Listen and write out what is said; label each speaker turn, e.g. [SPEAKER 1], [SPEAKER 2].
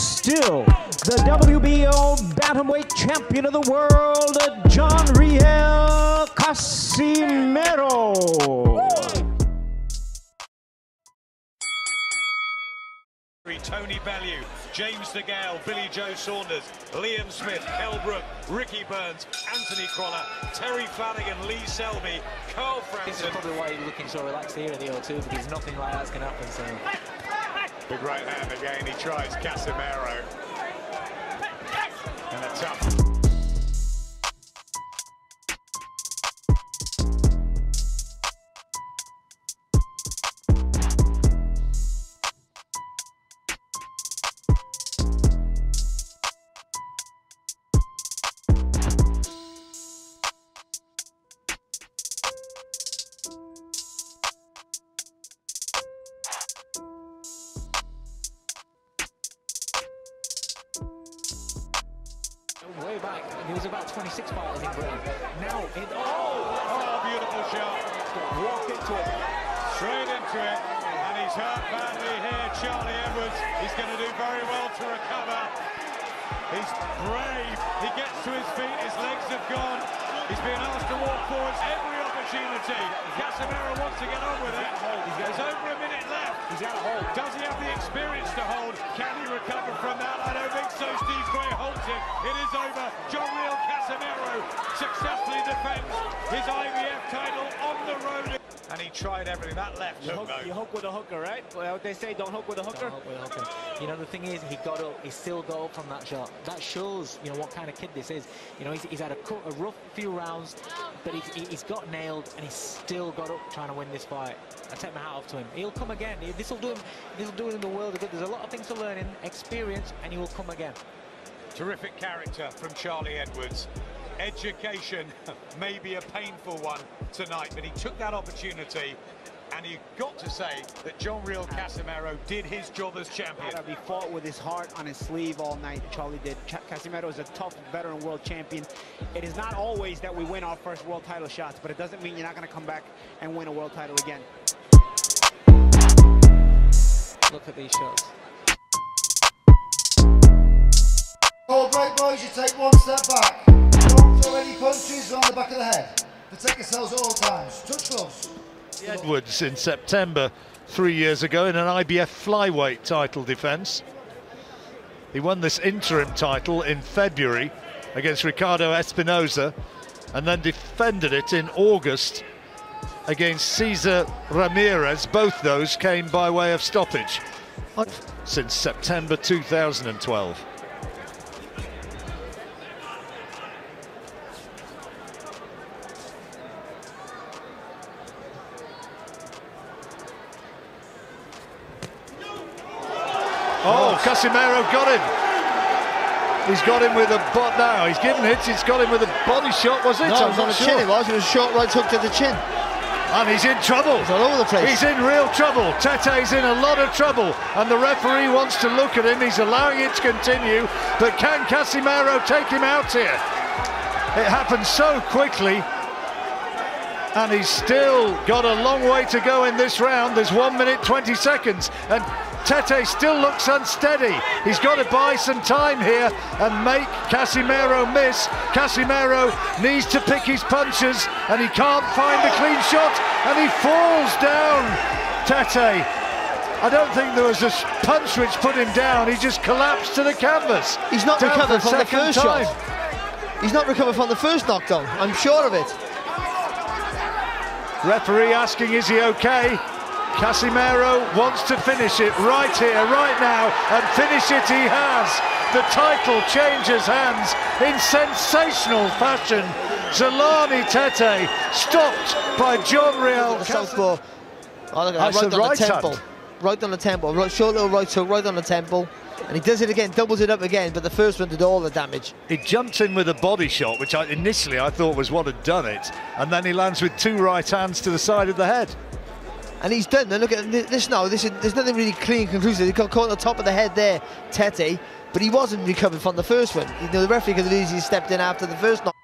[SPEAKER 1] still the WBO Bantamweight Champion of the World, John Riel Casimero.
[SPEAKER 2] Tony Bellew, James DeGale, Billy Joe Saunders, Liam Smith, Kell Brook, Ricky Burns, Anthony Crolla, Terry Flanagan, Lee Selby, Carl
[SPEAKER 3] This is
[SPEAKER 2] Frampton.
[SPEAKER 3] probably why he's looking so relaxed here in the O2 because nothing like that's going to happen. So
[SPEAKER 2] Big right hand again, he tries Casimero. And a tough.
[SPEAKER 3] Back, he was about 26 fighters in Britain. Now, it, oh,
[SPEAKER 2] Oh, beautiful shot.
[SPEAKER 3] walk into it.
[SPEAKER 2] Straight into it. And he's hurt badly here, Charlie Edwards. He's going to do very well to recover. He's brave. He gets to his feet. His legs have gone. He's being asked to walk forwards every opportunity. Casimero wants to get on with it. There's over a minute left.
[SPEAKER 3] He's got a hold.
[SPEAKER 2] Does he have the experience to hold? Can he recover from that? I don't think so. Steve Gray holds him. It is over. John Riel Casimero successfully defends his IBF title on the road. And he tried everything. That left
[SPEAKER 4] You
[SPEAKER 2] hook,
[SPEAKER 4] hook,
[SPEAKER 2] though.
[SPEAKER 4] you hook with a hooker, right? Well, they say don't hook with a hooker.
[SPEAKER 3] Don't hook with a hooker. You know, the thing is, he got up, he still got up from that shot. That shows, you know, what kind of kid this is. You know, he's, he's had a, cou- a rough few rounds, but he's, he- he's got nailed and he's still got up trying to win this fight. I take my hat off to him. He'll come again. This will do him. This will do him in the world of good. There's a lot of things to learn in experience, and he will come again.
[SPEAKER 2] Terrific character from Charlie Edwards. Education may be a painful one tonight, but he took that opportunity. And you've got to say that John Riel Casimero did his job as champion.
[SPEAKER 4] He fought with his heart on his sleeve all night. Charlie did. Ch- Casimero is a tough veteran world champion. It is not always that we win our first world title shots, but it doesn't mean you're not going to come back and win a world title again.
[SPEAKER 3] Look at these shots.
[SPEAKER 5] All boys, you take one step back. Don't throw any punches on the back of the head. Protect yourselves at all times. Touch gloves.
[SPEAKER 6] Edwards in September three years ago in an IBF flyweight title defence. He won this interim title in February against Ricardo Espinoza and then defended it in August against Cesar Ramirez. Both those came by way of stoppage since September 2012. Oh, Casimero got him. He's got him with a butt now. He's given hits. He's got him with a body shot, was it?
[SPEAKER 7] No, it was on the chin, it was. It was a short right hook to the chin.
[SPEAKER 6] And he's in trouble.
[SPEAKER 7] It's all over the place.
[SPEAKER 6] He's in real trouble. Tete's in a lot of trouble. And the referee wants to look at him. He's allowing it to continue. But can Casimero take him out here? It happened so quickly. And he's still got a long way to go in this round. There's one minute 20 seconds. And Tete still looks unsteady. He's got to buy some time here and make Casimero miss. Casimero needs to pick his punches and he can't find the clean shot and he falls down. Tete. I don't think there was a punch which put him down. He just collapsed to the canvas.
[SPEAKER 7] He's not
[SPEAKER 6] Down
[SPEAKER 7] recovered from the first
[SPEAKER 6] time.
[SPEAKER 7] shot. He's not recovered from the first knockdown. I'm sure of it.
[SPEAKER 6] Referee asking, is he okay? Casimero wants to finish it right here, right now, and finish it he has. The title changes hands in sensational fashion. Zolani Tete stopped by John
[SPEAKER 7] Riel. Southpaw. Oh, look at that,
[SPEAKER 6] That's
[SPEAKER 7] right
[SPEAKER 6] the
[SPEAKER 7] on
[SPEAKER 6] right
[SPEAKER 7] the temple.
[SPEAKER 6] hand.
[SPEAKER 7] Right on the temple. Right, short little right hook, right on the temple. And he does it again, doubles it up again, but the first one did all the damage.
[SPEAKER 6] He jumped in with a body shot, which I, initially I thought was what had done it, and then he lands with two right hands to the side of the head.
[SPEAKER 7] And he's done. Now look at this now. This is, there's nothing really clean conclusive. He got caught on the top of the head there, Tete, but he wasn't recovered from the first one. You know, the referee could have easily stepped in after the first knock.